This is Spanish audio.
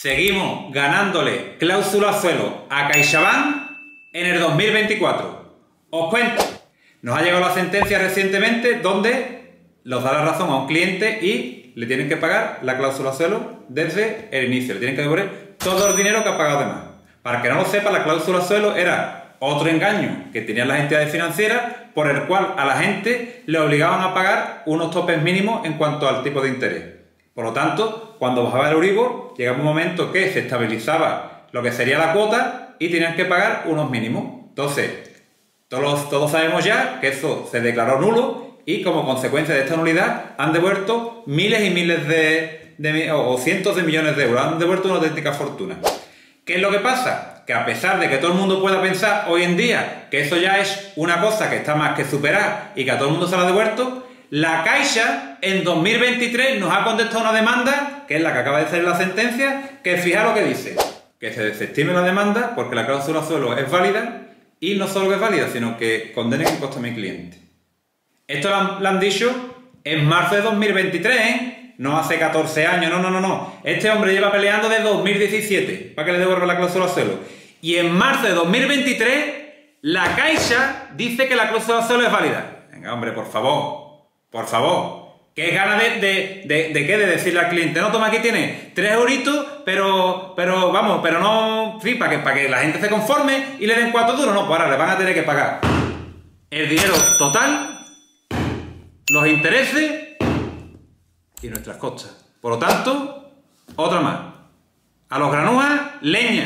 seguimos ganándole cláusula suelo a CaixaBank en el 2024. Os cuento, nos ha llegado la sentencia recientemente donde los da la razón a un cliente y le tienen que pagar la cláusula suelo desde el inicio, le tienen que devolver todo el dinero que ha pagado de más. Para que no lo sepa, la cláusula suelo era otro engaño que tenían las entidades financieras por el cual a la gente le obligaban a pagar unos topes mínimos en cuanto al tipo de interés. Por lo tanto, cuando bajaba el Euribor, llegaba un momento que se estabilizaba lo que sería la cuota y tenían que pagar unos mínimos. Entonces, todos, todos sabemos ya que eso se declaró nulo y como consecuencia de esta nulidad han devuelto miles y miles de, o cientos de millones de euros, han devuelto una auténtica fortuna. ¿Qué es lo que pasa? Que a pesar de que todo el mundo pueda pensar hoy en día que eso ya es una cosa que está más que superar y que a todo el mundo se lo ha devuelto, la Caixa en 2023 nos ha contestado una demanda, que es la que acaba de hacer la sentencia, que fija lo que dice, que se desestime la demanda porque la cláusula suelo es válida y no solo es válida, sino que condene que costa a mi cliente. Esto lo han, dicho en marzo de 2023, ¿eh? No hace 14 años, no, no, no, no. Este hombre lleva peleando desde 2017 para que le devuelva la cláusula suelo. Y en marzo de 2023, la Caixa dice que la cláusula suelo es válida. Venga, hombre, por favor, por favor. ¿Qué gana de, de, de, qué? De decirle al cliente, no, toma, aquí tiene tres euritos, pero, pero vamos, pero no, fin, para que, para que la gente se conforme y le den cuatro duros, no, pues ahora le van a tener que pagar el dinero total, los intereses y nuestras costas. Por lo tanto, otra más. A los granujas, leña.